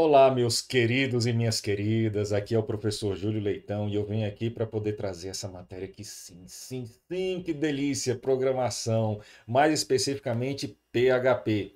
Olá, meus queridos e minhas queridas. Aqui é o professor Júlio Leitão e eu venho aqui para poder trazer essa matéria que sim, sim, sim, que delícia, programação, mais especificamente PHP.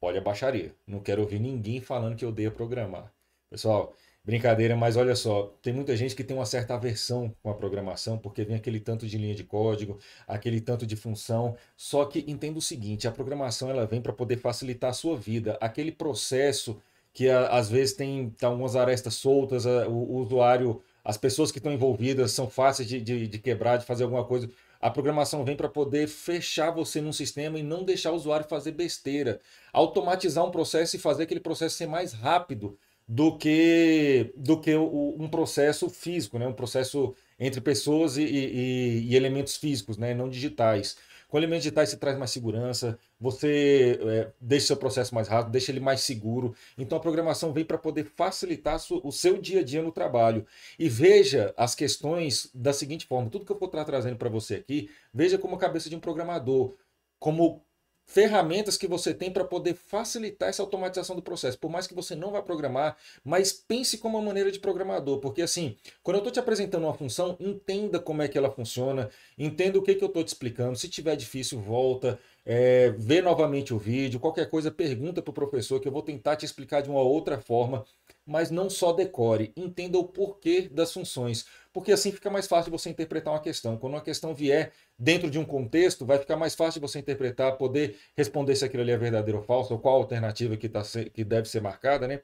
Olha a baixaria. Não quero ouvir ninguém falando que eu odeio programar. Pessoal, brincadeira, mas olha só, tem muita gente que tem uma certa aversão com a programação porque vem aquele tanto de linha de código, aquele tanto de função. Só que entenda o seguinte, a programação ela vem para poder facilitar a sua vida, aquele processo que às vezes tem, tem algumas arestas soltas, o, o usuário, as pessoas que estão envolvidas são fáceis de, de, de quebrar, de fazer alguma coisa. A programação vem para poder fechar você num sistema e não deixar o usuário fazer besteira. Automatizar um processo e fazer aquele processo ser mais rápido do que, do que o, um processo físico, né? um processo entre pessoas e, e, e elementos físicos, né? não digitais. Com elementos digitais você traz mais segurança, você é, deixa o seu processo mais rápido, deixa ele mais seguro. Então a programação vem para poder facilitar o seu dia a dia no trabalho. E veja as questões da seguinte forma: tudo que eu vou estar trazendo para você aqui, veja como a cabeça de um programador, como ferramentas que você tem para poder facilitar essa automatização do processo. Por mais que você não vá programar, mas pense como uma maneira de programador, porque assim, quando eu estou te apresentando uma função, entenda como é que ela funciona, entenda o que, que eu estou te explicando. Se tiver difícil, volta, é, vê novamente o vídeo, qualquer coisa, pergunta para o professor que eu vou tentar te explicar de uma outra forma, mas não só decore, entenda o porquê das funções porque assim fica mais fácil você interpretar uma questão. Quando uma questão vier dentro de um contexto, vai ficar mais fácil você interpretar, poder responder se aquilo ali é verdadeiro ou falso, ou qual alternativa que, tá, que deve ser marcada, né?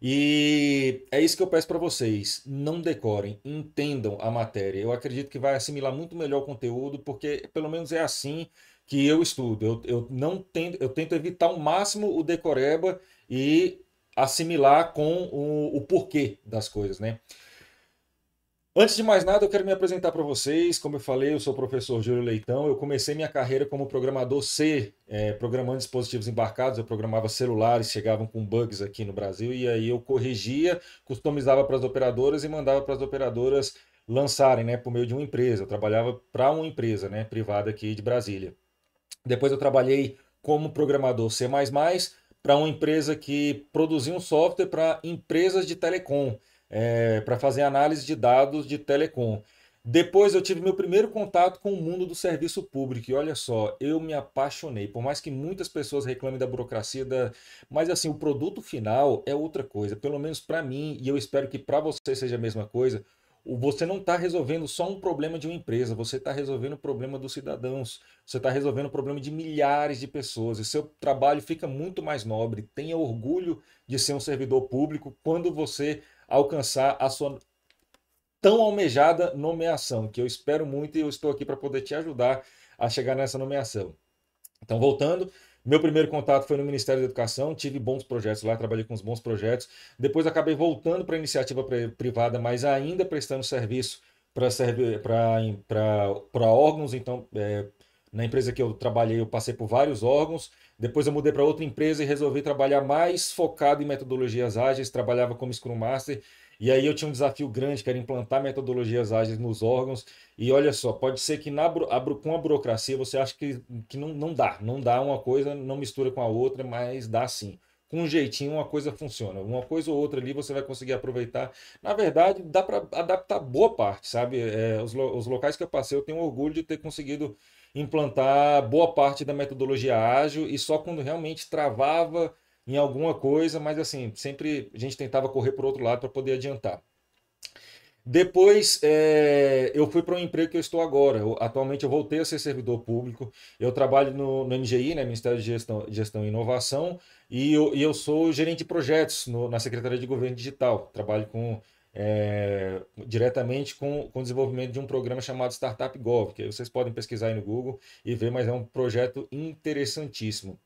E é isso que eu peço para vocês. Não decorem, entendam a matéria. Eu acredito que vai assimilar muito melhor o conteúdo, porque pelo menos é assim que eu estudo. Eu, eu não tento, eu tento evitar ao máximo o decoreba e assimilar com o, o porquê das coisas, né? Antes de mais nada, eu quero me apresentar para vocês. Como eu falei, eu sou o professor Júlio Leitão. Eu comecei minha carreira como programador C, é, programando dispositivos embarcados. Eu programava celulares, chegavam com bugs aqui no Brasil, e aí eu corrigia, customizava para as operadoras e mandava para as operadoras lançarem, né, por meio de uma empresa. Eu trabalhava para uma empresa, né, privada aqui de Brasília. Depois eu trabalhei como programador C++ para uma empresa que produzia um software para empresas de telecom é, para fazer análise de dados de telecom. Depois eu tive meu primeiro contato com o mundo do serviço público e olha só, eu me apaixonei. Por mais que muitas pessoas reclamem da burocracia, da... mas assim, o produto final é outra coisa. Pelo menos para mim, e eu espero que para você seja a mesma coisa, você não está resolvendo só um problema de uma empresa, você está resolvendo o problema dos cidadãos, você está resolvendo o problema de milhares de pessoas. E seu trabalho fica muito mais nobre. Tenha orgulho de ser um servidor público quando você alcançar a sua tão almejada nomeação, que eu espero muito e eu estou aqui para poder te ajudar a chegar nessa nomeação. Então, voltando, meu primeiro contato foi no Ministério da Educação, tive bons projetos lá, trabalhei com os bons projetos. Depois acabei voltando para a iniciativa privada, mas ainda prestando serviço para órgãos. Então, é, na empresa que eu trabalhei, eu passei por vários órgãos. Depois eu mudei para outra empresa e resolvi trabalhar mais focado em metodologias ágeis. Trabalhava como Scrum Master. E aí eu tinha um desafio grande, que era implantar metodologias ágeis nos órgãos. E olha só, pode ser que na, a, com a burocracia você acha que, que não, não dá. Não dá uma coisa, não mistura com a outra, mas dá sim com um jeitinho uma coisa funciona. Uma coisa ou outra ali você vai conseguir aproveitar. Na verdade, dá para adaptar boa parte, sabe? É, os, os locais que eu passei, eu tenho orgulho de ter conseguido implantar boa parte da metodologia ágil e só quando realmente travava em alguma coisa, mas assim, sempre a gente tentava correr por outro lado para poder adiantar. Depois é, eu fui para um emprego que eu estou agora. Eu, atualmente eu voltei a ser servidor público. Eu trabalho no, no MGI, né, Ministério de Gestão, Gestão e Inovação, e eu, e eu sou gerente de projetos no, na Secretaria de Governo Digital. Trabalho com é, diretamente com, com o desenvolvimento de um programa chamado Startup Gov, que vocês podem pesquisar aí no Google e ver, mas é um projeto interessantíssimo.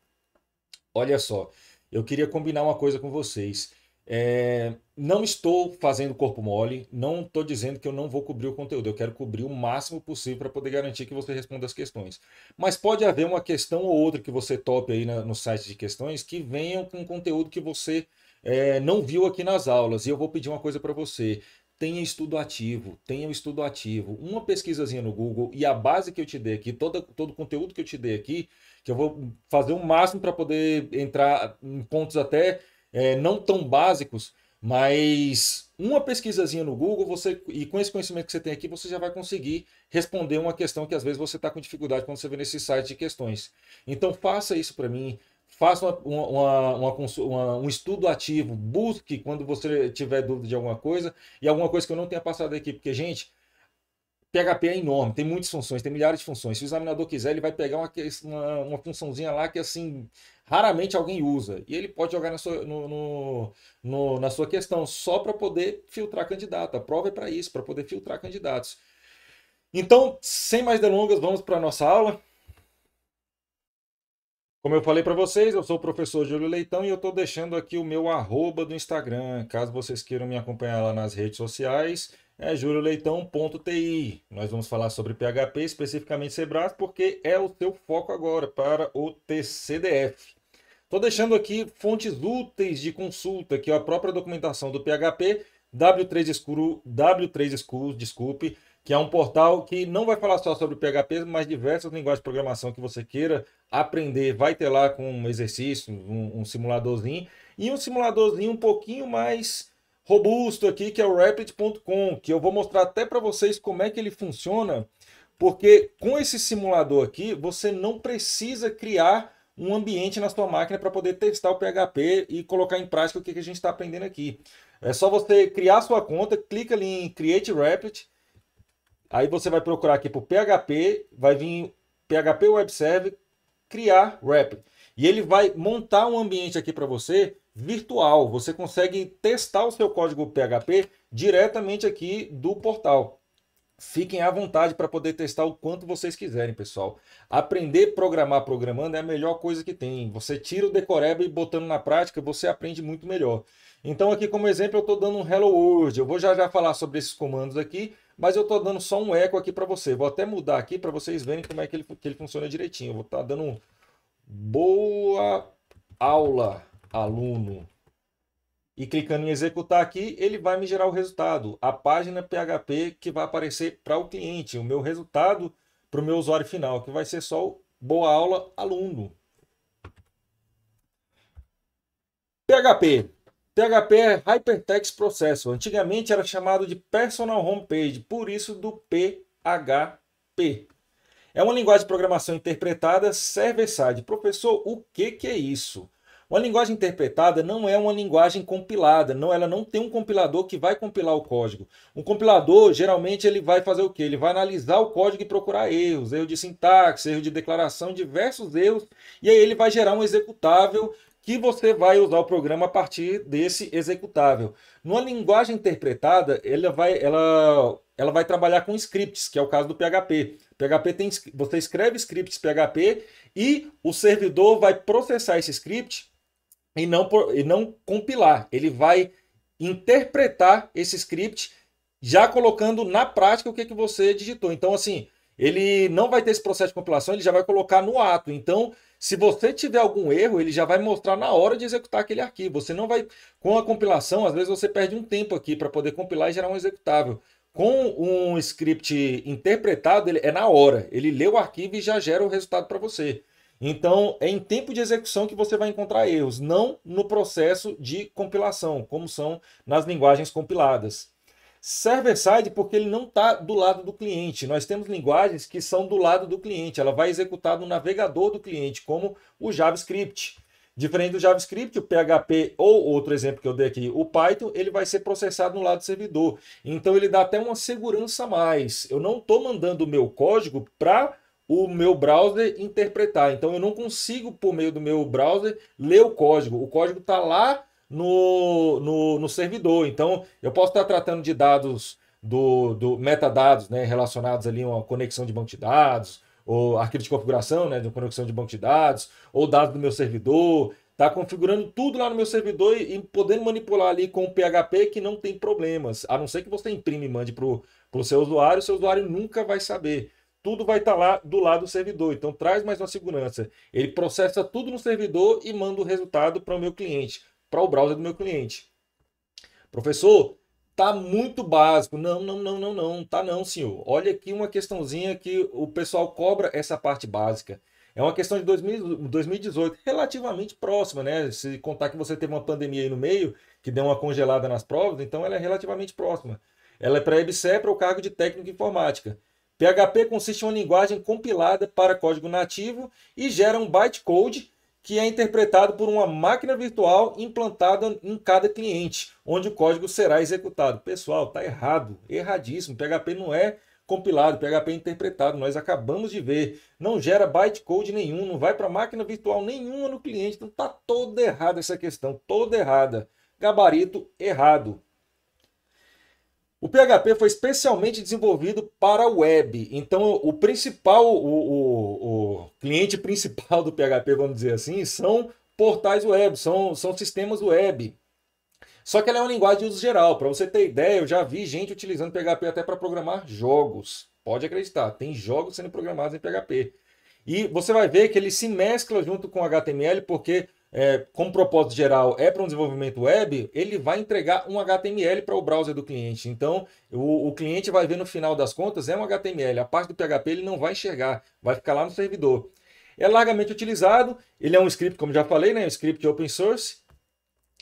Olha só, eu queria combinar uma coisa com vocês. É, não estou fazendo corpo mole, não estou dizendo que eu não vou cobrir o conteúdo, eu quero cobrir o máximo possível para poder garantir que você responda as questões. Mas pode haver uma questão ou outra que você tope aí na, no site de questões que venham com conteúdo que você é, não viu aqui nas aulas, e eu vou pedir uma coisa para você. Tenha estudo ativo, tenha um estudo ativo, uma pesquisazinha no Google e a base que eu te dei aqui, todo, todo o conteúdo que eu te dei aqui, que eu vou fazer o máximo para poder entrar em pontos até é, não tão básicos, mas uma pesquisazinha no Google, você e com esse conhecimento que você tem aqui, você já vai conseguir responder uma questão que às vezes você está com dificuldade quando você vê nesse site de questões. Então faça isso para mim, faça uma, uma, uma, um estudo ativo, busque quando você tiver dúvida de alguma coisa e alguma coisa que eu não tenha passado aqui, porque, gente, PHP é enorme, tem muitas funções, tem milhares de funções. Se o examinador quiser, ele vai pegar uma, uma, uma funçãozinha lá que, assim, raramente alguém usa. E ele pode jogar na sua, no, no, no, na sua questão, só para poder filtrar candidato. A prova é para isso, para poder filtrar candidatos. Então, sem mais delongas, vamos para a nossa aula. Como eu falei para vocês, eu sou o professor Júlio Leitão e eu estou deixando aqui o meu arroba do Instagram. Caso vocês queiram me acompanhar lá nas redes sociais, é julioleitão.ti. Nós vamos falar sobre PHP, especificamente Sebras, porque é o seu foco agora para o TCDF. Estou deixando aqui fontes úteis de consulta, que é a própria documentação do PHP, W3 School, W3 Schools, desculpe, que é um portal que não vai falar só sobre PHP, mas diversas linguagens de programação que você queira aprender. Vai ter lá com um exercício, um, um simuladorzinho, e um simuladorzinho um pouquinho mais robusto aqui, que é o Rapid.com, que eu vou mostrar até para vocês como é que ele funciona, porque com esse simulador aqui, você não precisa criar um ambiente na sua máquina para poder testar o PHP e colocar em prática o que a gente está aprendendo aqui. É só você criar sua conta, clica ali em Create Rapid, Aí você vai procurar aqui por PHP, vai vir PHP Web Server, criar Rapid. E ele vai montar um ambiente aqui para você virtual. Você consegue testar o seu código PHP diretamente aqui do portal. Fiquem à vontade para poder testar o quanto vocês quiserem, pessoal. Aprender a programar programando é a melhor coisa que tem. Você tira o decoreba e botando na prática, você aprende muito melhor. Então aqui como exemplo eu estou dando um Hello World. Eu vou já já falar sobre esses comandos aqui, mas eu estou dando só um eco aqui para você. Vou até mudar aqui para vocês verem como é que ele, que ele funciona direitinho. Eu vou estar tá dando um boa aula, aluno. E clicando em executar aqui, ele vai me gerar o resultado. A página PHP que vai aparecer para o cliente, o meu resultado para o meu usuário final, que vai ser só o boa aula, aluno. PHP. PHP é Hypertext Processor. Antigamente era chamado de Personal Homepage, por isso do PHP. É uma linguagem de programação interpretada server-side. Professor, o que, que é isso? Uma linguagem interpretada não é uma linguagem compilada, não, ela não tem um compilador que vai compilar o código. Um compilador, geralmente, ele vai fazer o quê? Ele vai analisar o código e procurar erros, erro de sintaxe, erro de declaração, diversos erros, e aí ele vai gerar um executável que você vai usar o programa a partir desse executável. Numa linguagem interpretada, ela vai, ela, ela vai trabalhar com scripts, que é o caso do PHP. PHP tem, você escreve scripts PHP e o servidor vai processar esse script e não, e não compilar. Ele vai interpretar esse script já colocando na prática o que, que você digitou. Então, assim, ele não vai ter esse processo de compilação, ele já vai colocar no ato. Então, se você tiver algum erro, ele já vai mostrar na hora de executar aquele arquivo. Você não vai. Com a compilação, às vezes você perde um tempo aqui para poder compilar e gerar um executável. Com um script interpretado, ele é na hora. Ele lê o arquivo e já gera o resultado para você. Então, é em tempo de execução que você vai encontrar erros, não no processo de compilação, como são nas linguagens compiladas. Server-side porque ele não está do lado do cliente. Nós temos linguagens que são do lado do cliente. Ela vai executar no navegador do cliente, como o JavaScript. Diferente do JavaScript, o PHP ou outro exemplo que eu dei aqui, o Python, ele vai ser processado no lado do servidor. Então ele dá até uma segurança a mais. Eu não estou mandando o meu código para o meu browser interpretar. Então eu não consigo, por meio do meu browser, ler o código. O código está lá no, no, no servidor. Então, eu posso estar tratando de dados do, do metadados né, relacionados ali a uma conexão de banco de dados, ou arquivo de configuração né, de uma conexão de banco de dados, ou dados do meu servidor, tá configurando tudo lá no meu servidor e, e podendo manipular ali com o PHP que não tem problemas, a não ser que você imprime e mande para o seu usuário, o seu usuário nunca vai saber. Tudo vai estar tá lá do lado do servidor, então traz mais uma segurança. Ele processa tudo no servidor e manda o resultado para o meu cliente para o browser do meu cliente. Professor, tá muito básico. Não, não, não, não, não, tá não, senhor. Olha aqui uma questãozinha que o pessoal cobra essa parte básica. É uma questão de 2000, 2018, relativamente próxima, né? Se contar que você teve uma pandemia aí no meio, que deu uma congelada nas provas, então ela é relativamente próxima. Ela é para EBSE para o cargo de técnico em informática. PHP consiste em uma linguagem compilada para código nativo e gera um bytecode que é interpretado por uma máquina virtual implantada em cada cliente, onde o código será executado. Pessoal, tá errado, erradíssimo. PHP não é compilado, PHP é interpretado. Nós acabamos de ver. Não gera bytecode nenhum, não vai para máquina virtual nenhuma no cliente. Então tá toda errada essa questão, toda errada. Gabarito errado. O PHP foi especialmente desenvolvido para web. Então, o principal, o, o, o, cliente principal do PHP, vamos dizer assim, são portais web, são, são sistemas web. Só que ela é uma linguagem de uso geral. Para você ter ideia, eu já vi gente utilizando PHP até para programar jogos. Pode acreditar, tem jogos sendo programados em PHP. E você vai ver que ele se mescla junto com HTML, porque é, como propósito geral é para um desenvolvimento web, ele vai entregar um HTML para o browser do cliente. Então, o, o, cliente vai ver no final das contas, é um HTML. A parte do PHP ele não vai enxergar, vai ficar lá no servidor. É largamente utilizado, ele é um script, como já falei, né, um script open source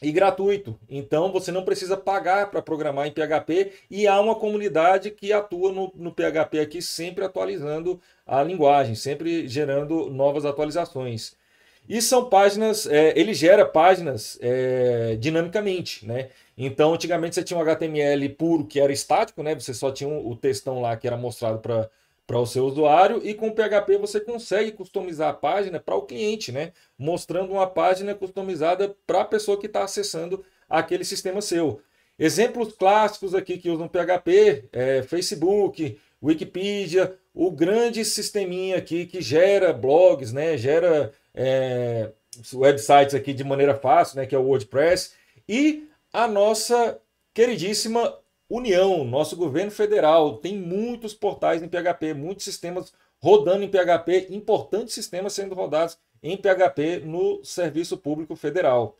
e gratuito. Então, você não precisa pagar para programar em PHP e há uma comunidade que atua no, no PHP aqui, sempre atualizando a linguagem, sempre gerando novas atualizações. E são páginas, é, ele gera páginas é, dinamicamente, né? Então, antigamente você tinha um HTML puro que era estático, né? Você só tinha o textão lá que era mostrado para para o seu usuário e com o PHP você consegue customizar a página para o cliente, né? Mostrando uma página customizada para a pessoa que está acessando aquele sistema seu. Exemplos clássicos aqui que usam PHP, é, Facebook, Wikipedia, o grande sisteminha aqui que gera blogs, né? Gera é, websites aqui de maneira fácil, né, que é o WordPress, e a nossa queridíssima União, nosso governo federal, tem muitos portais em PHP, muitos sistemas rodando em PHP, importantes sistemas sendo rodados em PHP no serviço público federal.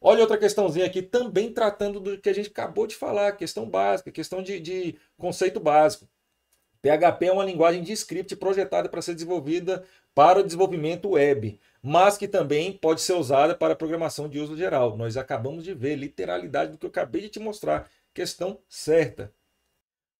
Olha outra questãozinha aqui, também tratando do que a gente acabou de falar, questão básica, questão de, de conceito básico. PHP é uma linguagem de script projetada para ser desenvolvida para o desenvolvimento web, mas que também pode ser usada para programação de uso geral. Nós acabamos de ver literalidade do que eu acabei de te mostrar. Questão certa.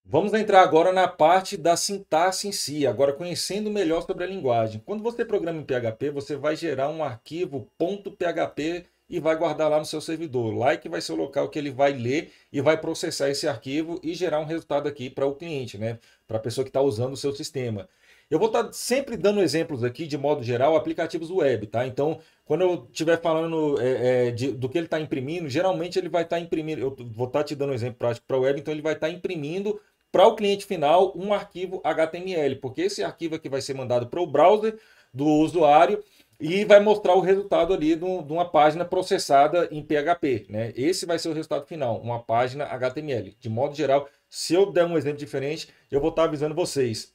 Vamos entrar agora na parte da sintaxe em si, agora conhecendo melhor sobre a linguagem. Quando você programa em PHP, você vai gerar um arquivo .php e vai guardar lá no seu servidor. Lá é que vai ser o local que ele vai ler e vai processar esse arquivo e gerar um resultado aqui para o cliente, né? para a pessoa que está usando o seu sistema. Eu vou estar tá sempre dando exemplos aqui, de modo geral, aplicativos web, tá? Então, quando eu estiver falando é, é, de, do que ele está imprimindo, geralmente ele vai estar tá imprimindo, eu vou estar tá te dando um exemplo prático para web, então ele vai estar imprimindo para o cliente final um arquivo HTML, porque esse arquivo aqui vai ser mandado para o browser do usuário e vai mostrar o resultado ali de uma página processada em PHP, né? Esse vai ser o resultado final, uma página HTML. De modo geral, se eu der um exemplo diferente, eu vou estar avisando vocês.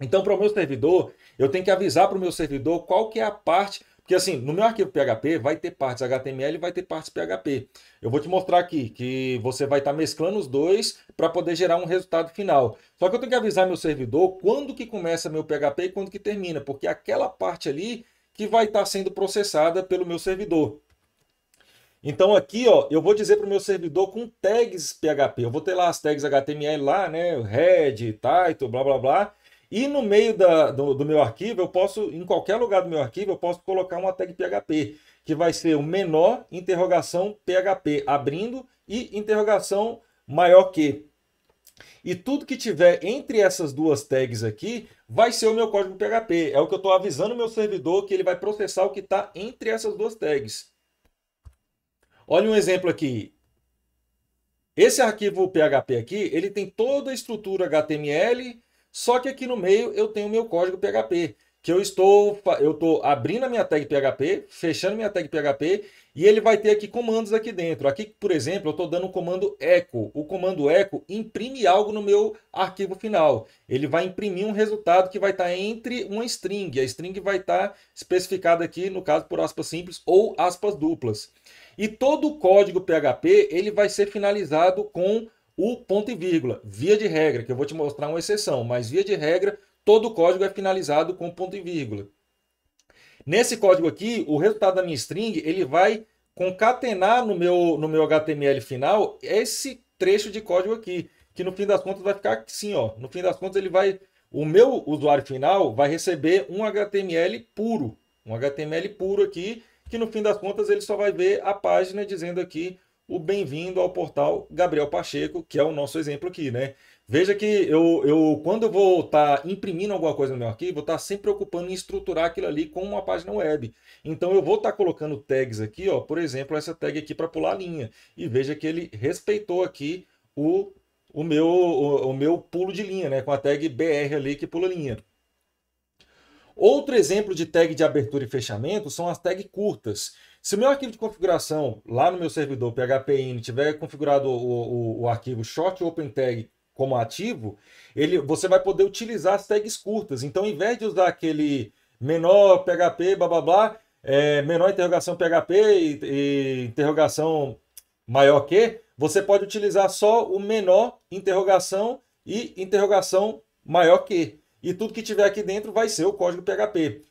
Então, para o meu servidor, eu tenho que avisar para o meu servidor qual que é a parte, porque assim, no meu arquivo PHP vai ter partes HTML e vai ter partes PHP. Eu vou te mostrar aqui que você vai estar mesclando os dois para poder gerar um resultado final. Só que eu tenho que avisar meu servidor quando que começa meu PHP e quando que termina, porque aquela parte ali que vai estar sendo processada pelo meu servidor. Então aqui, ó, eu vou dizer para o meu servidor com tags PHP. Eu vou ter lá as tags HTML lá, né, head, title, blá blá blá. E no meio da, do, do, meu arquivo, eu posso, em qualquer lugar do meu arquivo, eu posso colocar uma tag PHP, que vai ser o menor interrogação PHP abrindo e interrogação maior que. E tudo que tiver entre essas duas tags aqui vai ser o meu código PHP. É o que eu estou avisando o meu servidor que ele vai processar o que está entre essas duas tags. Olha um exemplo aqui. Esse arquivo PHP aqui, ele tem toda a estrutura HTML, só que aqui no meio eu tenho o meu código PHP, que eu estou eu estou abrindo a minha tag PHP, fechando minha tag PHP, e ele vai ter aqui comandos aqui dentro. Aqui, por exemplo, eu estou dando o comando echo. O comando echo imprime algo no meu arquivo final. Ele vai imprimir um resultado que vai estar entre uma string. A string vai estar especificada aqui, no caso, por aspas simples ou aspas duplas. E todo o código PHP ele vai ser finalizado com o ponto e vírgula, via de regra, que eu vou te mostrar uma exceção, mas via de regra, todo o código é finalizado com ponto e vírgula. Nesse código aqui, o resultado da minha string, ele vai concatenar no meu, no meu HTML final esse trecho de código aqui, que no fim das contas vai ficar assim, ó. No fim das contas ele vai, o meu usuário final vai receber um HTML puro, um HTML puro aqui, que no fim das contas ele só vai ver a página dizendo aqui o bem-vindo ao portal Gabriel Pacheco, que é o nosso exemplo aqui, né? Veja que eu, eu quando eu vou estar tá imprimindo alguma coisa no meu arquivo, vou estar tá sempre preocupando em estruturar aquilo ali com uma página web. Então eu vou estar tá colocando tags aqui, ó, por exemplo, essa tag aqui para pular a linha. E veja que ele respeitou aqui o, o, meu, o, o meu pulo de linha, né? Com a tag BR ali que pula linha. Outro exemplo de tag de abertura e fechamento são as tags curtas. Se o meu arquivo de configuração lá no meu servidor PHPIN tiver configurado o, o, o arquivo short open tag como ativo, ele, você vai poder utilizar as tags curtas. Então, ao invés de usar aquele menor PHP, blá blá blá, é, menor interrogação PHP e, e, interrogação maior que, você pode utilizar só o menor interrogação e interrogação maior que. E tudo que tiver aqui dentro vai ser o código PHP.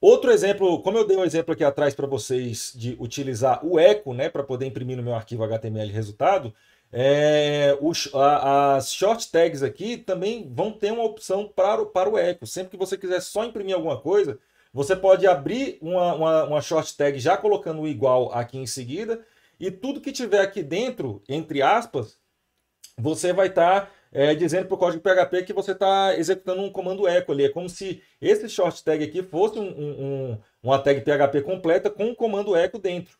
Outro exemplo, como eu dei um exemplo aqui atrás para vocês de utilizar o echo né, para poder imprimir no meu arquivo HTML resultado, é, os, a, as short tags aqui também vão ter uma opção para, o, para o eco. Sempre que você quiser só imprimir alguma coisa, você pode abrir uma, uma, uma short tag já colocando o igual aqui em seguida, e tudo que tiver aqui dentro, entre aspas, você vai estar tá, é, dizendo para o código PHP que você está executando um comando echo ali. É como se esse short tag aqui fosse um, um, uma tag PHP completa com um comando echo dentro.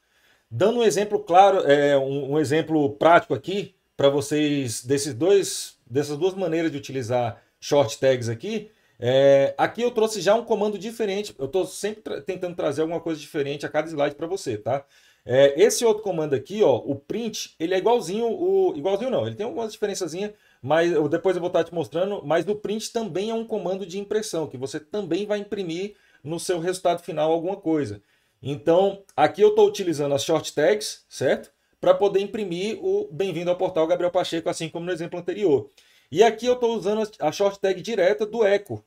Dando um exemplo claro, é, um, um exemplo prático aqui, para vocês, desses dois, dessas duas maneiras de utilizar short tags aqui, é, aqui eu trouxe já um comando diferente, eu estou sempre tra tentando trazer alguma coisa diferente a cada slide para você, tá? É, esse outro comando aqui, ó, o print, ele é igualzinho, o, igualzinho não, ele tem algumas diferençazinhas, mas eu, depois eu vou estar te mostrando, mas o print também é um comando de impressão, que você também vai imprimir no seu resultado final alguma coisa. Então, aqui eu estou utilizando as short tags, certo? Para poder imprimir o bem-vindo ao portal Gabriel Pacheco, assim como no exemplo anterior. E aqui eu estou usando a short tag direta do Eco,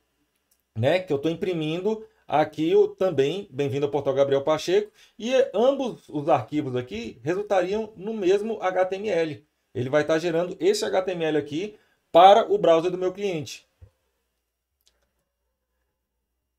né? Que eu estou imprimindo aqui o também bem-vindo ao portal Gabriel Pacheco. E ambos os arquivos aqui resultariam no mesmo HTML. Ele vai estar gerando esse HTML aqui para o browser do meu cliente.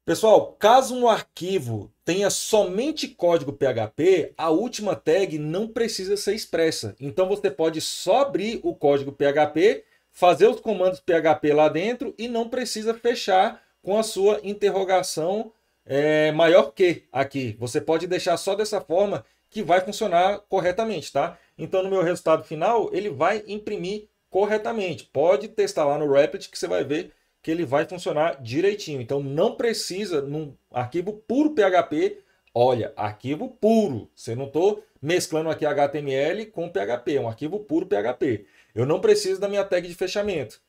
Pessoal, caso um arquivo tenha somente código PHP, a última tag não precisa ser expressa. Então você pode só abrir o código PHP, fazer os comandos PHP lá dentro e não precisa fechar com a sua interrogação é, maior que aqui. Você pode deixar só dessa forma que vai funcionar corretamente, tá? Então no meu resultado final ele vai imprimir corretamente. Pode testar lá no Rapid que você vai ver que ele vai funcionar direitinho. Então não precisa, num arquivo puro PHP, olha, arquivo puro. Você não estou mesclando aqui HTML com PHP, é um arquivo puro PHP. Eu não preciso da minha tag de fechamento.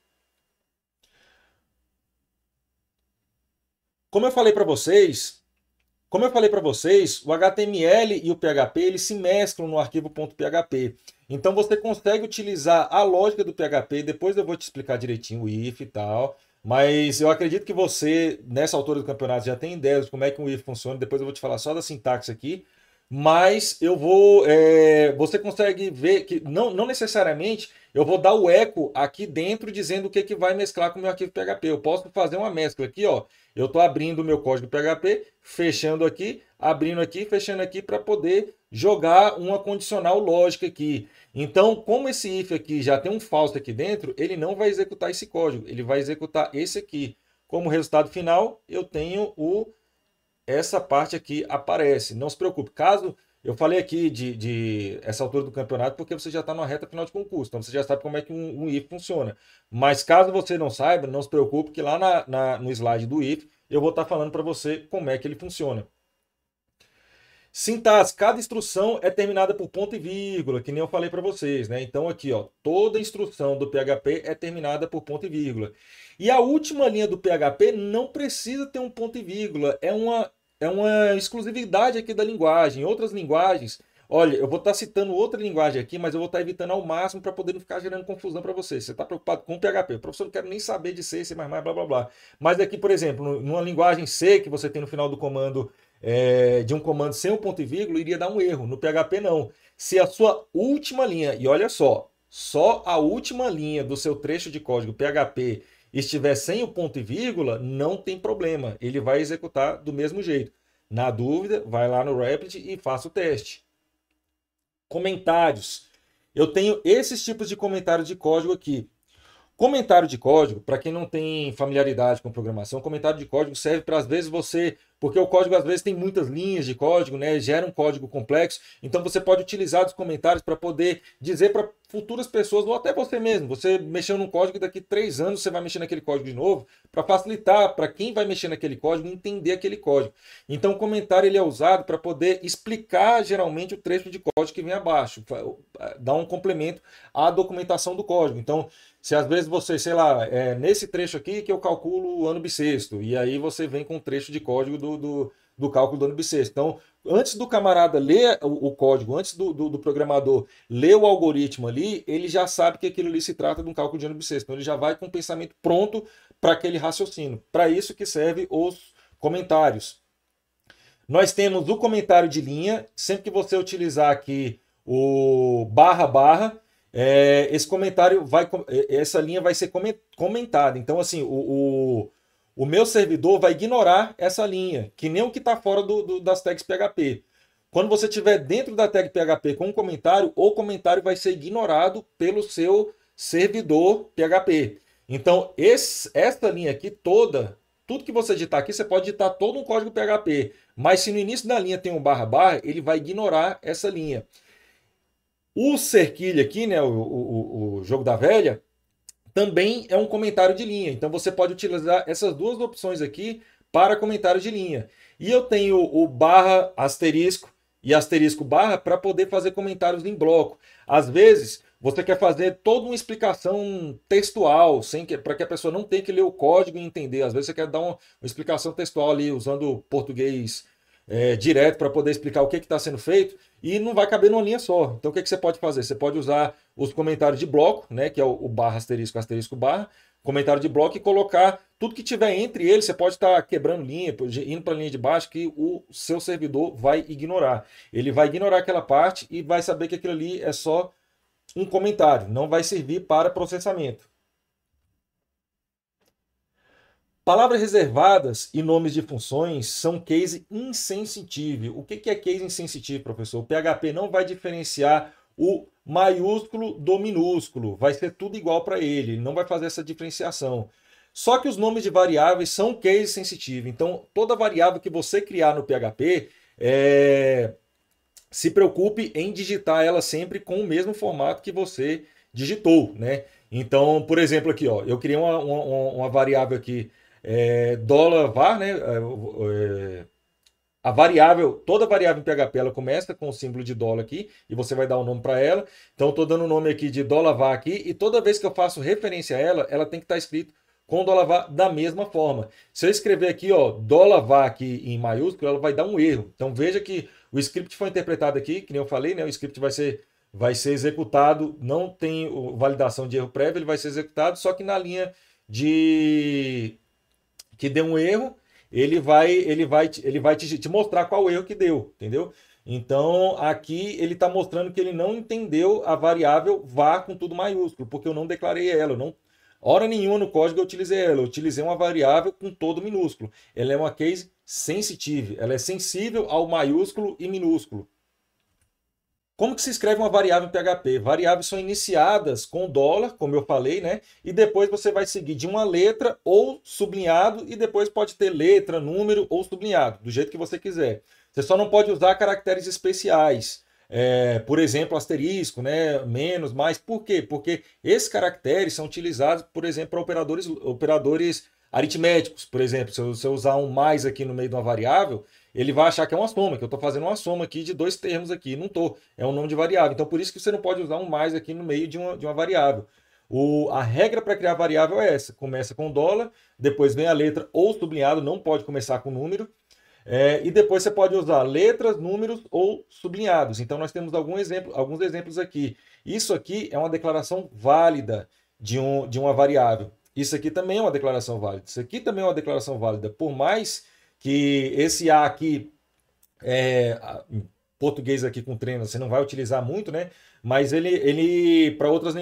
Como eu falei para vocês, como eu falei para vocês, o HTML e o PHP eles se mesclam no arquivo .php. Então você consegue utilizar a lógica do PHP, depois eu vou te explicar direitinho o if e tal. Mas eu acredito que você, nessa altura do campeonato, já tem ideia de como é que um if funciona. Depois eu vou te falar só da sintaxe aqui. Mas eu vou. É, você consegue ver que não, não necessariamente eu vou dar o eco aqui dentro dizendo o que, que vai mesclar com o meu arquivo PHP. Eu posso fazer uma mescla aqui, ó. Eu estou abrindo o meu código PHP, fechando aqui, abrindo aqui, fechando aqui para poder jogar uma condicional lógica aqui. Então, como esse if aqui já tem um falso aqui dentro, ele não vai executar esse código, ele vai executar esse aqui. Como resultado final, eu tenho o essa parte aqui aparece. Não se preocupe, caso eu falei aqui de, de essa altura do campeonato porque você já está na reta final de concurso, então você já sabe como é que um, um if funciona. Mas caso você não saiba, não se preocupe que lá na, na no slide do if eu vou estar tá falando para você como é que ele funciona. Sintaxe, cada instrução é terminada por ponto e vírgula, que nem eu falei para vocês, né? Então aqui, ó, toda instrução do PHP é terminada por ponto e vírgula. E a última linha do PHP não precisa ter um ponto e vírgula, é uma, é uma exclusividade aqui da linguagem. Outras linguagens, olha, eu vou estar tá citando outra linguagem aqui, mas eu vou estar tá evitando ao máximo para poder não ficar gerando confusão para você. Você está preocupado com PHP, o professor não quer nem saber de C, C++, blá blá blá. Mas aqui, por exemplo, numa linguagem C que você tem no final do comando é, de um comando sem o ponto e vírgula, iria dar um erro. No PHP, não. Se a sua última linha, e olha só, só a última linha do seu trecho de código PHP estiver sem o ponto e vírgula, não tem problema. Ele vai executar do mesmo jeito. Na dúvida, vai lá no Rapid e faça o teste. Comentários. Eu tenho esses tipos de comentário de código aqui. Comentário de código, para quem não tem familiaridade com programação, comentário de código serve para às vezes você porque o código às vezes tem muitas linhas de código, né? Gera um código complexo. Então você pode utilizar os comentários para poder dizer para futuras pessoas, ou até você mesmo, você mexeu num código daqui três anos você vai mexer naquele código de novo, para facilitar para quem vai mexer naquele código entender aquele código. Então o comentário ele é usado para poder explicar geralmente o trecho de código que vem abaixo, dar um complemento à documentação do código. Então se às vezes você, sei lá, é nesse trecho aqui que eu calculo o ano bissexto, e aí você vem com um trecho de código do, do, do cálculo do ano bissexto. Então, antes do camarada ler o, o código, antes do, do, do, programador ler o algoritmo ali, ele já sabe que aquilo ali se trata de um cálculo de ano bissexto. Então, ele já vai com o pensamento pronto para aquele raciocínio. Para isso que serve os comentários. Nós temos o comentário de linha. Sempre que você utilizar aqui o barra barra, é, esse comentário vai, é, essa linha vai ser comentada. Então, assim, o, o, o, meu servidor vai ignorar essa linha, que nem o que está fora do, do, das tags PHP. Quando você estiver dentro da tag PHP com um comentário, o comentário vai ser ignorado pelo seu servidor PHP. Então, esse, essa linha aqui toda, tudo que você digitar aqui, você pode digitar todo um código PHP. Mas se no início da linha tem um barra barra, ele vai ignorar essa linha. O cerquilha aqui, né, o, o, o jogo da velha, também é um comentário de linha. Então você pode utilizar essas duas opções aqui para comentário de linha. E eu tenho o barra asterisco e asterisco barra para poder fazer comentários em bloco. Às vezes você quer fazer toda uma explicação textual, sem que para que a pessoa não tenha que ler o código e entender. Às vezes você quer dar uma, uma explicação textual ali usando português é, direto para poder explicar o que está sendo feito e não vai caber numa linha só. Então o que, que você pode fazer? Você pode usar os comentários de bloco, né, que é o, o barra asterisco asterisco barra, comentário de bloco e colocar tudo que tiver entre eles, você pode estar tá quebrando linha, indo para a linha de baixo, que o seu servidor vai ignorar. Ele vai ignorar aquela parte e vai saber que aquilo ali é só um comentário, não vai servir para processamento. Palavras reservadas e nomes de funções são case insensitive. O que é case insensitive, professor? O PHP não vai diferenciar o maiúsculo do minúsculo. Vai ser tudo igual para ele. Não vai fazer essa diferenciação. Só que os nomes de variáveis são case sensitive. Então, toda variável que você criar no PHP, é... se preocupe em digitar ela sempre com o mesmo formato que você digitou, né? Então, por exemplo, aqui, ó, eu criei uma, uma, uma variável aqui é, dólar var, né? É, é, a variável, toda variável em PHP ela começa com o símbolo de dólar aqui e você vai dar o um nome para ela. Então estou dando o nome aqui de dólar var aqui e toda vez que eu faço referência a ela, ela tem que estar tá escrito com dólar var da mesma forma. Se eu escrever aqui, ó, dólar var aqui em maiúsculo, ela vai dar um erro. Então veja que o script foi interpretado aqui, que nem eu falei, né? O script vai ser vai ser executado, não tem validação de erro prévio, ele vai ser executado, só que na linha de que deu um erro, ele vai, ele vai, ele vai te, te mostrar qual erro que deu, entendeu? Então aqui ele está mostrando que ele não entendeu a variável vá com tudo maiúsculo, porque eu não declarei ela, eu não hora nenhuma no código eu utilizei ela, eu utilizei uma variável com todo minúsculo. Ela é uma case sensitive, ela é sensível ao maiúsculo e minúsculo. Como que se escreve uma variável em PHP? Variáveis são iniciadas com dólar, como eu falei, né? E depois você vai seguir de uma letra ou sublinhado e depois pode ter letra, número ou sublinhado, do jeito que você quiser. Você só não pode usar caracteres especiais. É, por exemplo, asterisco, né, menos, mais. Por quê? Porque esses caracteres são utilizados, por exemplo, para operadores, operadores aritméticos. Por exemplo, se você usar um mais aqui no meio de uma variável, ele vai achar que é uma soma, que eu estou fazendo uma soma aqui de dois termos aqui. Não estou, é um nome de variável. Então, por isso que você não pode usar um mais aqui no meio de uma, de uma variável. O, a regra para criar variável é essa: começa com dólar, depois vem a letra ou sublinhado, não pode começar com número. É, e depois você pode usar letras, números ou sublinhados. Então, nós temos algum exemplo, alguns exemplos aqui. Isso aqui é uma declaração válida de, um, de uma variável. Isso aqui também é uma declaração válida. Isso aqui também é uma declaração válida. Por mais que esse A aqui é, em português aqui com treino você não vai utilizar muito, né? Mas ele, ele para outras,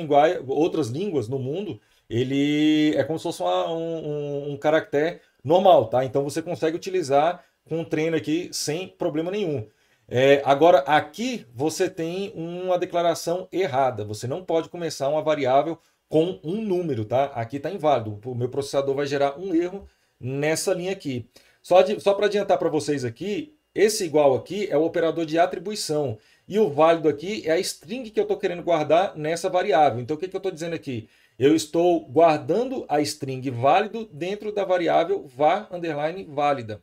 outras línguas no mundo, ele é como se fosse uma, um, um caractere normal, tá? Então você consegue utilizar com treino aqui sem problema nenhum. É, agora, aqui você tem uma declaração errada. Você não pode começar uma variável com um número, tá? Aqui está inválido. O meu processador vai gerar um erro nessa linha aqui. Só, só para adiantar para vocês aqui, esse igual aqui é o operador de atribuição. E o válido aqui é a string que eu estou querendo guardar nessa variável. Então, o que, que eu estou dizendo aqui? Eu estou guardando a string válido dentro da variável var underline válida.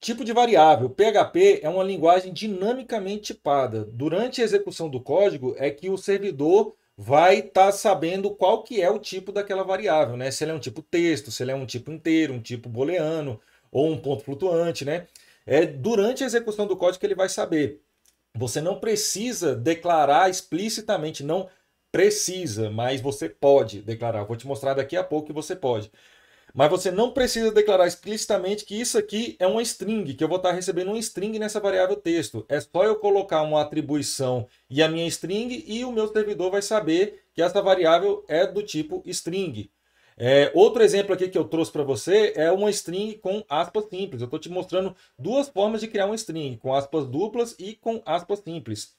Tipo de variável. PHP é uma linguagem dinamicamente tipada. Durante a execução do código é que o servidor vai estar tá sabendo qual que é o tipo daquela variável, né? Se ele é um tipo texto, se ele é um tipo inteiro, um tipo booleano ou um ponto flutuante, né? É durante a execução do código que ele vai saber. Você não precisa declarar explicitamente, não precisa, mas você pode declarar. Vou te mostrar daqui a pouco que você pode. Mas você não precisa declarar explicitamente que isso aqui é uma string, que eu vou estar recebendo uma string nessa variável texto. É só eu colocar uma atribuição e a minha string e o meu servidor vai saber que essa variável é do tipo string. É, outro exemplo aqui que eu trouxe para você é uma string com aspas simples. Eu estou te mostrando duas formas de criar uma string, com aspas duplas e com aspas simples.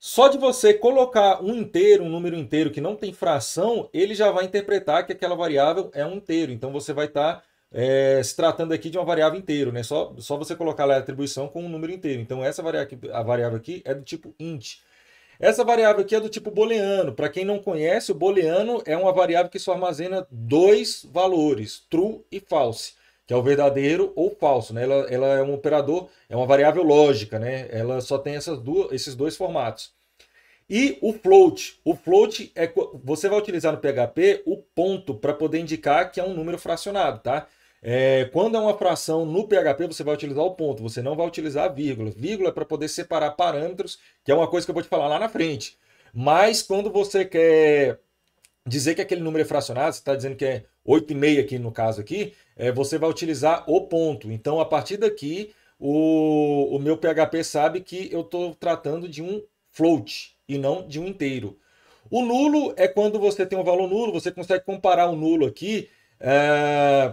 Só de você colocar um inteiro, um número inteiro que não tem fração, ele já vai interpretar que aquela variável é um inteiro. Então você vai estar tá, é, se tratando aqui de uma variável inteiro, né? Só, só você colocar lá a atribuição com um número inteiro. Então essa variável, a variável aqui é do tipo int. Essa variável aqui é do tipo booleano. Para quem não conhece, o booleano é uma variável que só armazena dois valores, true e false, que é o verdadeiro ou falso. Né? Ela, ela é um operador, é uma variável lógica, né? ela só tem essas duas, esses dois formatos. E o float. O float é você vai utilizar no PHP o ponto para poder indicar que é um número fracionado, tá? É, quando é uma fração no PHP, você vai utilizar o ponto, você não vai utilizar a vírgula. Vírgula é para poder separar parâmetros, que é uma coisa que eu vou te falar lá na frente. Mas quando você quer dizer que aquele número é fracionado, você está dizendo que é 8,5 aqui no caso aqui, é, você vai utilizar o ponto. Então, a partir daqui, o, o meu PHP sabe que eu estou tratando de um float e não de um inteiro. O nulo é quando você tem um valor nulo, você consegue comparar o nulo aqui é,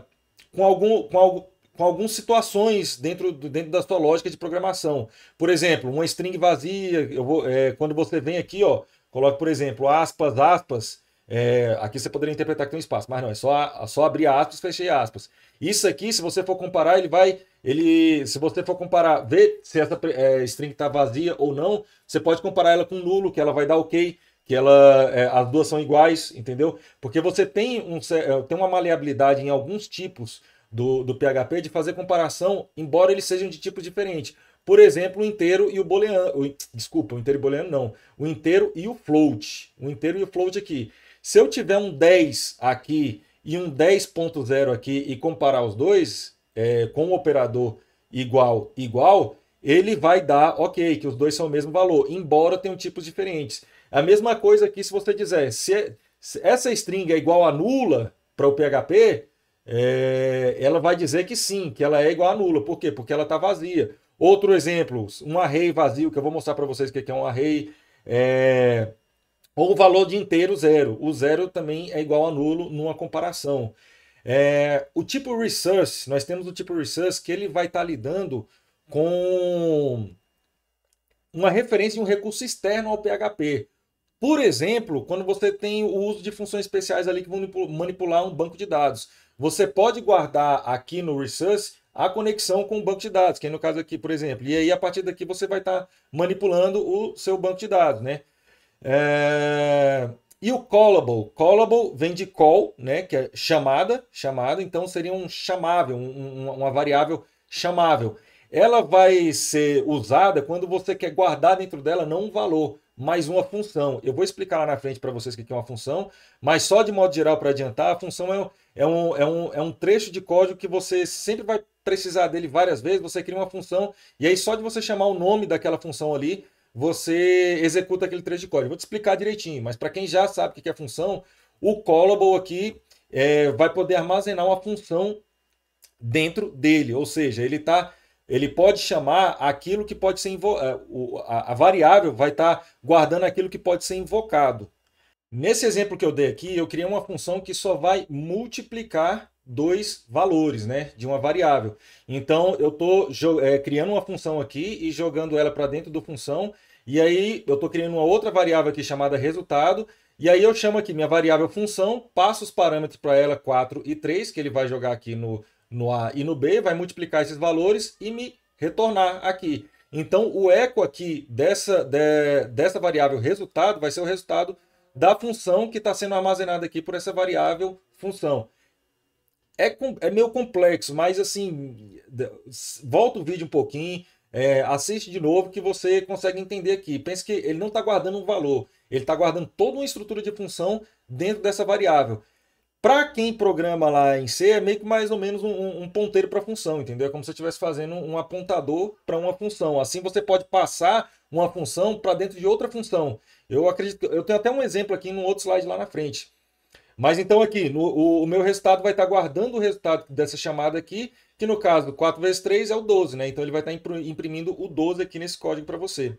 com, algum, com, algum, com algumas situações dentro, dentro da sua lógica de programação. Por exemplo, uma string vazia, eu vou, é, quando você vem aqui, ó, coloca, por exemplo, aspas, aspas, é, aqui você poderia interpretar que tem um espaço, mas não, é só, só abrir aspas, fechei aspas. Isso aqui, se você for comparar, ele vai, ele, se você for comparar, ver se essa é, string está vazia ou não, você pode comparar ela com nulo, que ela vai dar ok que ela, é, as duas são iguais, entendeu? Porque você tem, um, é, tem uma maleabilidade em alguns tipos do, do PHP de fazer comparação, embora eles sejam de tipos diferentes. Por exemplo, o inteiro e o booleano. Desculpa, o inteiro e o booleano não. O inteiro e o float. O inteiro e o float aqui. Se eu tiver um 10 aqui e um 10.0 aqui e comparar os dois é, com o operador igual igual, ele vai dar ok, que os dois são o mesmo valor, embora tenham tipos diferentes. A mesma coisa aqui se você dizer, se, se essa string é igual a nula para o PHP, é, ela vai dizer que sim, que ela é igual a nula. Por quê? Porque ela está vazia. Outro exemplo, um array vazio, que eu vou mostrar para vocês o que é um array, é, ou o valor de inteiro zero. O zero também é igual a nulo numa comparação. É, o tipo resource, nós temos o tipo resource que ele vai estar tá lidando com uma referência de um recurso externo ao PHP. Por exemplo, quando você tem o uso de funções especiais ali que vão manipular um banco de dados. Você pode guardar aqui no Resource a conexão com o banco de dados, que é no caso aqui, por exemplo. E aí, a partir daqui, você vai estar manipulando o seu banco de dados, né? É... E o callable? Callable vem de call, né? Que é chamada, chamada. Então, seria um chamável, um, uma variável chamável. Ela vai ser usada quando você quer guardar dentro dela não um valor, mais uma função. Eu vou explicar lá na frente para vocês o que é uma função, mas só de modo geral para adiantar, a função é é, um, é, um, é um trecho de código que você sempre vai precisar dele várias vezes, você cria uma função, e aí só de você chamar o nome daquela função ali, você executa aquele trecho de código. vou te explicar direitinho, mas para quem já sabe o que é função, o callable aqui é, vai poder armazenar uma função dentro dele, ou seja, ele tá ele pode chamar aquilo que pode ser. É, a, a variável vai estar tá guardando aquilo que pode ser invocado. Nesse exemplo que eu dei aqui, eu criei uma função que só vai multiplicar dois valores né, de uma variável. Então, eu estou é, criando uma função aqui e jogando ela para dentro da função. E aí, eu estou criando uma outra variável aqui chamada resultado. E aí, eu chamo aqui minha variável função, passo os parâmetros para ela 4 e 3, que ele vai jogar aqui no, no A e no B, vai multiplicar esses valores e me retornar aqui. Então, o eco aqui dessa, de, dessa variável resultado vai ser o resultado da função que está sendo armazenada aqui por essa variável função. É, é meio complexo, mas assim, volta o vídeo um pouquinho, é, assiste de novo que você consegue entender aqui. Pense que ele não está guardando um valor, ele está guardando toda uma estrutura de função dentro dessa variável. Para quem programa lá em C, é meio que mais ou menos um, um ponteiro para a função, entendeu? É como se você estivesse fazendo um apontador para uma função. Assim você pode passar uma função para dentro de outra função. Eu acredito, eu tenho até um exemplo aqui no outro slide lá na frente. Mas então aqui, no, o, o, meu resultado vai estar guardando o resultado dessa chamada aqui, que no caso 4 vezes 3 é o 12, né? Então ele vai estar imprimindo o 12 aqui nesse código para você.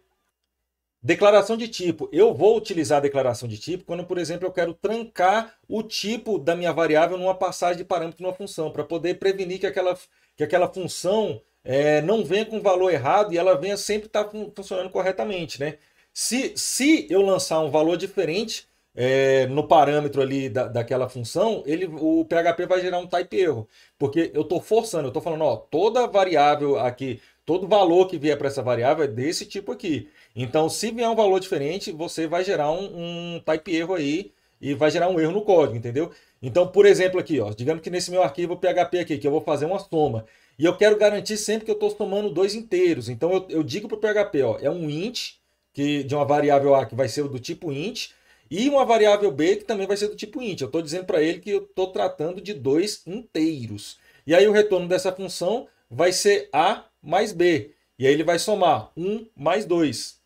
Declaração de tipo. Eu vou utilizar a declaração de tipo quando, por exemplo, eu quero trancar o tipo da minha variável numa passagem de parâmetro numa função, para poder prevenir que aquela, que aquela função é, não venha com valor errado e ela venha sempre estar tá funcionando corretamente. Né? Se, se eu lançar um valor diferente é, no parâmetro ali da, daquela função, ele, o PHP vai gerar um type erro, porque eu estou forçando, eu estou falando, ó, toda variável aqui, todo valor que vier para essa variável é desse tipo aqui. Então, se vier um valor diferente, você vai gerar um, um type erro aí e vai gerar um erro no código, entendeu? Então, por exemplo, aqui, ó, digamos que nesse meu arquivo PHP aqui, que eu vou fazer uma soma, e eu quero garantir sempre que eu estou somando dois inteiros. Então, eu, eu digo para o PHP, ó, é um int, que, de uma variável A que vai ser do tipo int, e uma variável B que também vai ser do tipo int. Eu estou dizendo para ele que eu estou tratando de dois inteiros. E aí o retorno dessa função vai ser A mais B. E aí ele vai somar 1 mais 2,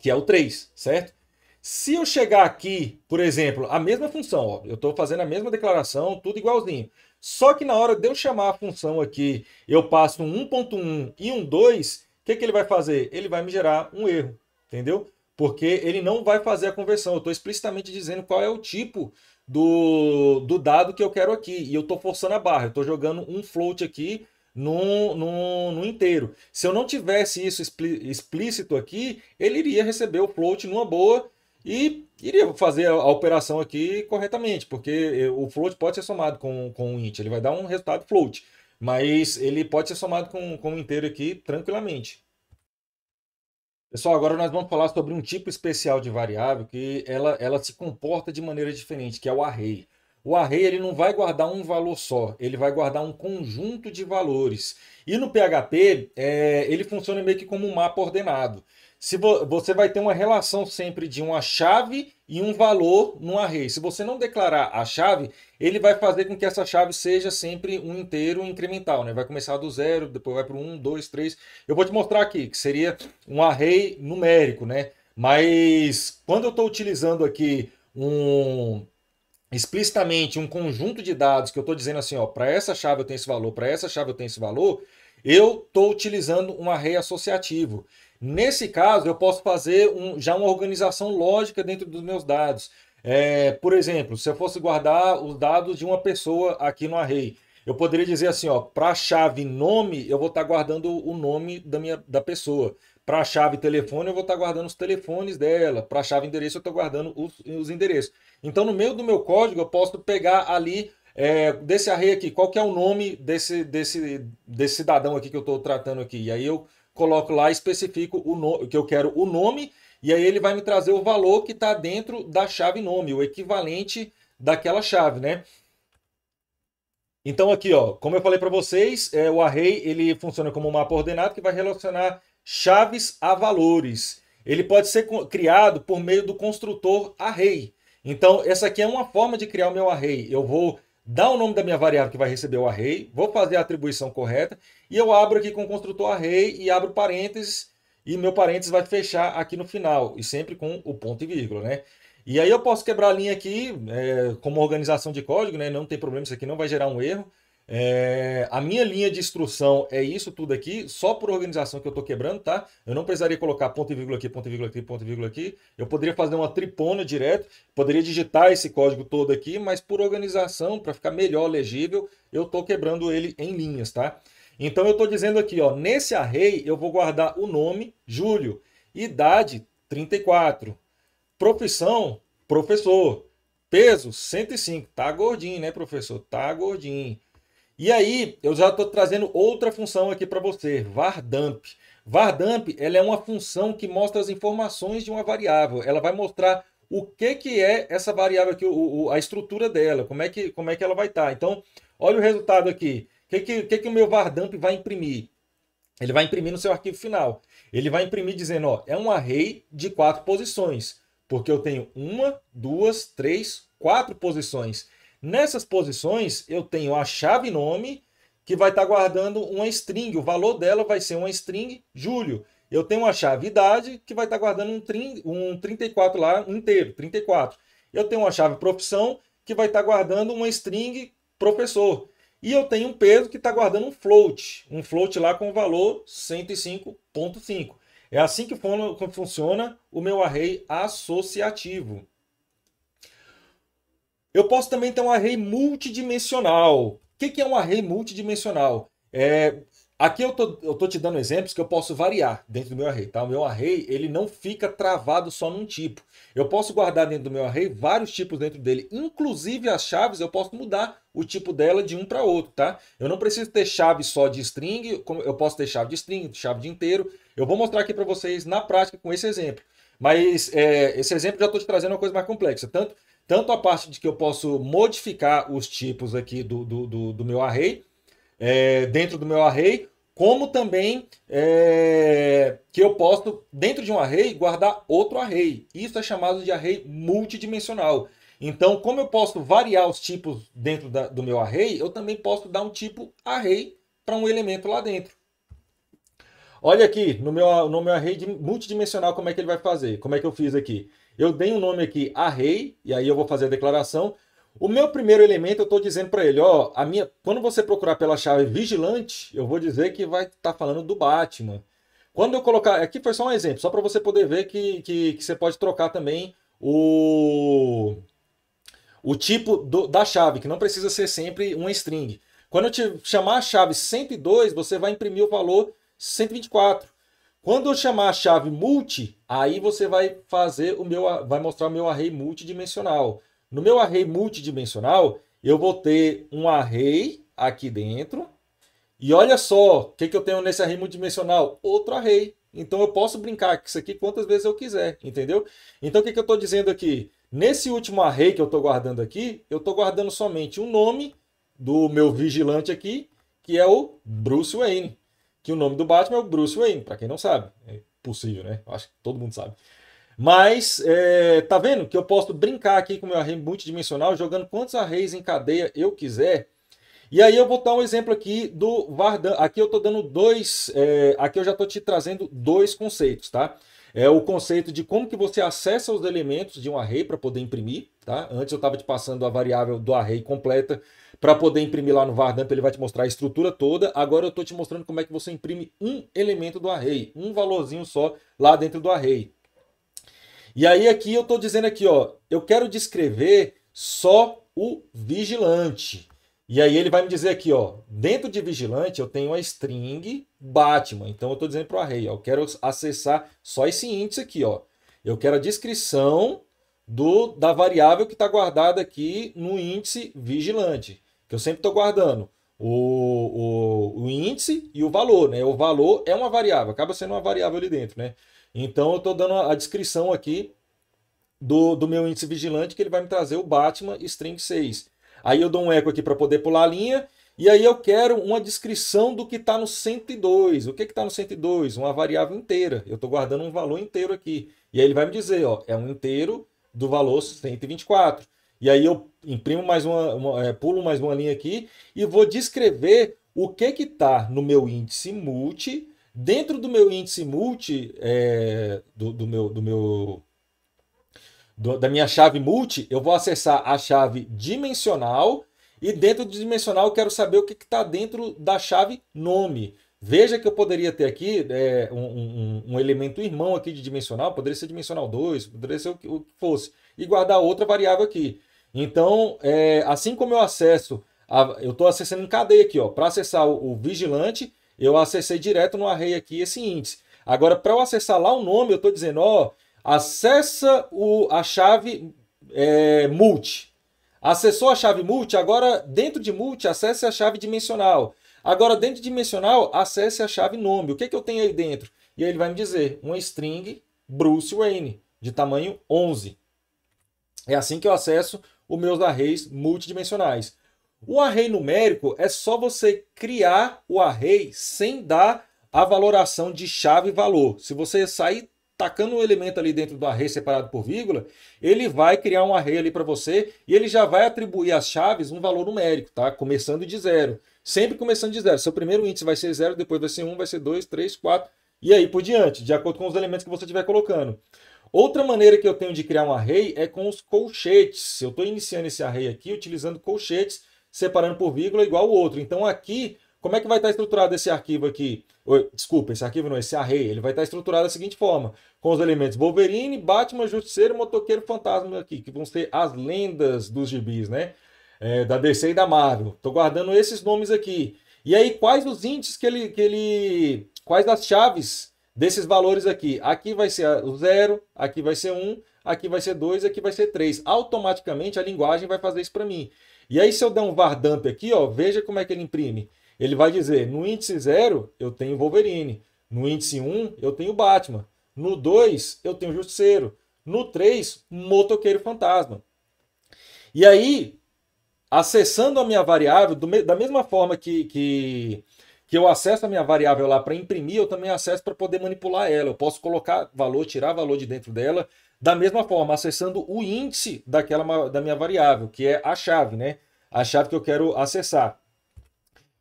que é o 3, certo? Se eu chegar aqui, por exemplo, a mesma função, ó, eu estou fazendo a mesma declaração, tudo igualzinho. Só que na hora de eu chamar a função aqui, eu passo um 1.1 e um 2, o que, que ele vai fazer? Ele vai me gerar um erro, entendeu? Porque ele não vai fazer a conversão. Eu estou explicitamente dizendo qual é o tipo do, do dado que eu quero aqui. E eu estou forçando a barra. Eu estou jogando um float aqui no, no, no inteiro. Se eu não tivesse isso explícito aqui, ele iria receber o float numa boa e iria fazer a, operação aqui corretamente, porque o float pode ser somado com, com o int, ele vai dar um resultado float, mas ele pode ser somado com, com o inteiro aqui tranquilamente. Pessoal, agora nós vamos falar sobre um tipo especial de variável que ela, ela se comporta de maneira diferente, que é o array. O array ele não vai guardar um valor só, ele vai guardar um conjunto de valores. E no PHP, é, ele funciona meio que como um mapa ordenado. Se vo você vai ter uma relação sempre de uma chave e um valor no array. Se você não declarar a chave, ele vai fazer com que essa chave seja sempre um inteiro incremental. Né? Vai começar do zero, depois vai para 1, 2, 3. Eu vou te mostrar aqui, que seria um array numérico. Né? Mas quando eu estou utilizando aqui um explicitamente um conjunto de dados que eu estou dizendo assim, ó, para essa chave eu tenho esse valor, para essa chave eu tenho esse valor, eu estou utilizando um array associativo. Nesse caso, eu posso fazer um, já uma organização lógica dentro dos meus dados. É, por exemplo, se eu fosse guardar os dados de uma pessoa aqui no array, eu poderia dizer assim, ó, para a chave nome, eu vou estar tá guardando o nome da, minha, da pessoa. Para a chave telefone, eu vou estar tá guardando os telefones dela. Para a chave endereço, eu estou guardando os, os endereços. Então, no meio do meu código, eu posso pegar ali é, desse array aqui, qual que é o nome desse, desse, desse cidadão aqui que eu estou tratando aqui. E aí eu coloco lá, especifico o que eu quero o nome, e aí ele vai me trazer o valor que está dentro da chave nome, o equivalente daquela chave, né? Então aqui, ó, como eu falei para vocês, é, o array ele funciona como um mapa ordenado que vai relacionar chaves a valores. Ele pode ser criado por meio do construtor array. Então, essa aqui é uma forma de criar o meu array. Eu vou dar o nome da minha variável que vai receber o array, vou fazer a atribuição correta, e eu abro aqui com o construtor array e abro parênteses, e meu parênteses vai fechar aqui no final, e sempre com o ponto e vírgula, né? E aí eu posso quebrar a linha aqui, é, como organização de código, né? Não tem problema, isso aqui não vai gerar um erro. É, a minha linha de instrução é isso tudo aqui, só por organização que eu estou quebrando, tá? Eu não precisaria colocar ponto e vírgula aqui, ponto e vírgula aqui, ponto e vírgula aqui. Eu poderia fazer uma tripona direto, poderia digitar esse código todo aqui, mas por organização, para ficar melhor legível, eu estou quebrando ele em linhas, tá? Então eu estou dizendo aqui, ó, nesse array eu vou guardar o nome, Júlio, idade, 34, profissão, professor, peso, 105. Tá gordinho, né, professor? Tá gordinho. E aí, eu já estou trazendo outra função aqui para você, vardamp. Vardamp, ela é uma função que mostra as informações de uma variável. Ela vai mostrar o que, que é essa variável aqui, o, o, a estrutura dela, como é que, como é que ela vai estar. Tá. Então, olha o resultado aqui. O que, que, que, que o meu vardamp vai imprimir? Ele vai imprimir no seu arquivo final. Ele vai imprimir dizendo, ó, é um array de quatro posições, porque eu tenho uma, duas, três, quatro posições. Nessas posições, eu tenho a chave nome, que vai estar guardando uma string. O valor dela vai ser uma string Júlio. Eu tenho uma chave idade, que vai estar guardando um, trin, um 34 lá inteiro, 34. Eu tenho uma chave profissão, que vai estar guardando uma string professor. E eu tenho um peso que está guardando um float, um float lá com valor 105.5. É assim que funciona o meu array associativo. Eu posso também ter um array multidimensional. O que é um array multidimensional? É, aqui eu tô, eu tô te dando exemplos que eu posso variar dentro do meu array. Tá? O meu array ele não fica travado só num tipo. Eu posso guardar dentro do meu array vários tipos dentro dele. Inclusive as chaves eu posso mudar o tipo dela de um para outro. Tá? Eu não preciso ter chave só de string, eu posso ter chave de string, chave de inteiro. Eu vou mostrar aqui para vocês na prática com esse exemplo. Mas é, esse exemplo já estou te trazendo uma coisa mais complexa. Tanto tanto a parte de que eu posso modificar os tipos aqui do, do, do, do meu array, é, dentro do meu array, como também é, que eu posso, dentro de um array, guardar outro array. Isso é chamado de array multidimensional. Então, como eu posso variar os tipos dentro da, do meu array, eu também posso dar um tipo array para um elemento lá dentro. Olha aqui, no meu, no meu array multidimensional, como é que ele vai fazer? Como é que eu fiz aqui? Eu dei um nome aqui array, e aí eu vou fazer a declaração. O meu primeiro elemento, eu estou dizendo para ele, ó, a minha, quando você procurar pela chave vigilante, eu vou dizer que vai estar tá falando do Batman. Quando eu colocar, aqui foi só um exemplo, só para você poder ver que, que, que, você pode trocar também o, o tipo do, da chave, que não precisa ser sempre uma string. Quando eu te chamar a chave 102, você vai imprimir o valor 124. Quando eu chamar a chave multi, aí você vai fazer o meu, vai mostrar o meu array multidimensional. No meu array multidimensional, eu vou ter um array aqui dentro. E olha só, o que, que eu tenho nesse array multidimensional? Outro array. Então eu posso brincar com isso aqui quantas vezes eu quiser, entendeu? Então o que, que eu estou dizendo aqui? Nesse último array que eu estou guardando aqui, eu estou guardando somente o nome do meu vigilante aqui, que é o Bruce Wayne que o nome do Batman é o Bruce Wayne, para quem não sabe. É possível, né? Acho que todo mundo sabe. Mas, é, tá vendo que eu posso brincar aqui com meu array multidimensional, jogando quantos arrays em cadeia eu quiser. E aí eu vou dar um exemplo aqui do Vardan. Aqui eu estou dando dois, é, aqui eu já estou te trazendo dois conceitos, tá? É o conceito de como que você acessa os elementos de um array para poder imprimir, tá? Antes eu estava te passando a variável do array completa, para poder imprimir lá no Vardamp, ele vai te mostrar a estrutura toda. Agora eu estou te mostrando como é que você imprime um elemento do array, um valorzinho só lá dentro do array. E aí aqui eu estou dizendo aqui, ó, eu quero descrever só o vigilante. E aí ele vai me dizer aqui, ó, dentro de vigilante eu tenho a string Batman. Então eu estou dizendo para o array, ó, eu quero acessar só esse índice aqui, ó. Eu quero a descrição do, da variável que está guardada aqui no índice vigilante que eu sempre estou guardando o, o, o, índice e o valor, né? O valor é uma variável, acaba sendo uma variável ali dentro, né? Então eu estou dando a descrição aqui do, do meu índice vigilante que ele vai me trazer o Batman string 6. Aí eu dou um eco aqui para poder pular a linha e aí eu quero uma descrição do que está no 102. O que está no 102? Uma variável inteira. Eu estou guardando um valor inteiro aqui. E aí ele vai me dizer, ó, é um inteiro do valor 124. E aí eu imprimo mais uma, uma é, pulo mais uma linha aqui e vou descrever o que que está no meu índice multi. Dentro do meu índice multi, é, do, do, meu, do meu do, da minha chave multi, eu vou acessar a chave dimensional E dentro do dimensional eu quero saber o que está dentro da chave nome. Veja que eu poderia ter aqui é, um, um, um, elemento irmão aqui de dimensional, poderia ser dimensional 2, poderia ser o que, o que fosse, e guardar outra variável aqui. Então, é, assim como eu acesso, a, eu estou acessando em cadeia aqui, para acessar o, o, vigilante, eu acessei direto no array aqui esse índice. Agora, para eu acessar lá o nome, eu estou dizendo, ó, acessa o, a chave é, multi. Acessou a chave multi, agora dentro de multi, acesse a chave dimensional. Agora, dentro de dimensional, acesse a chave nome. O que, que eu tenho aí dentro? E aí ele vai me dizer uma string Bruce Wayne, de tamanho 11. É assim que eu acesso os meus arrays multidimensionais. O array numérico é só você criar o array sem dar a valoração de chave e valor. Se você sair tacando um elemento ali dentro do array separado por vírgula, ele vai criar um array ali para você e ele já vai atribuir às chaves um valor numérico, tá? Começando de zero. Sempre começando de zero. Seu primeiro índice vai ser zero, depois vai ser um, vai ser dois, três, quatro e aí por diante, de acordo com os elementos que você estiver colocando. Outra maneira que eu tenho de criar um array é com os colchetes. Eu estou iniciando esse array aqui utilizando colchetes, separando por vírgula igual ao outro. Então aqui, como é que vai estar estruturado esse arquivo aqui? Desculpa, esse arquivo não, esse array. Ele vai estar estruturado da seguinte forma, com os elementos Wolverine, Batman, Justiceiro, Motoqueiro, Fantasma aqui, que vão ser as lendas dos gibis, né? É, da DC e da Marvel. Estou guardando esses nomes aqui. E aí, quais os índices que ele, que ele... Quais as chaves desses valores aqui. Aqui vai ser o 0, aqui vai ser 1, um, aqui vai ser 2, aqui vai ser 3. Automaticamente a linguagem vai fazer isso para mim. E aí se eu der um var dump aqui, ó, veja como é que ele imprime. Ele vai dizer, no índice 0 eu tenho Wolverine, no índice 1 um, eu tenho Batman, no 2 eu tenho Justiceiro, no 3 Motoqueiro Fantasma. E aí, acessando a minha variável, do, da mesma forma que, que que eu acesso a minha variável lá para imprimir, eu também acesso para poder manipular ela. Eu posso colocar valor, tirar valor de dentro dela, da mesma forma, acessando o índice daquela da minha variável, que é a chave, né? A chave que eu quero acessar.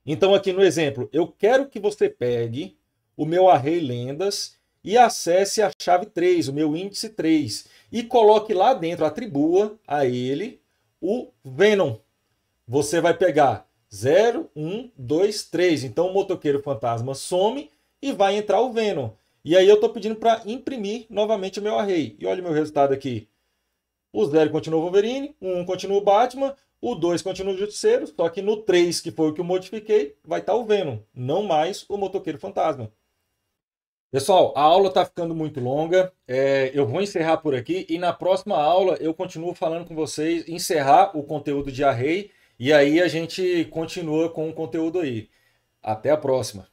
Então, aqui no exemplo, eu quero que você pegue o meu array lendas e acesse a chave 3, o meu índice 3, e coloque lá dentro, atribua a ele o Venom. Você vai pegar 0, 1, 2, 3. Então o motoqueiro fantasma some e vai entrar o Venom. E aí eu estou pedindo para imprimir novamente o meu array. E olha o meu resultado aqui. O 0 continua o Wolverine, o 1 continua o Batman, o 2 continua o Justiceiro, só que no 3, que foi o que eu modifiquei, vai estar tá o Venom, não mais o motoqueiro fantasma. Pessoal, a aula está ficando muito longa. É, eu vou encerrar por aqui e na próxima aula eu continuo falando com vocês, encerrar o conteúdo de array e aí a gente continua com o conteúdo aí. Até a próxima.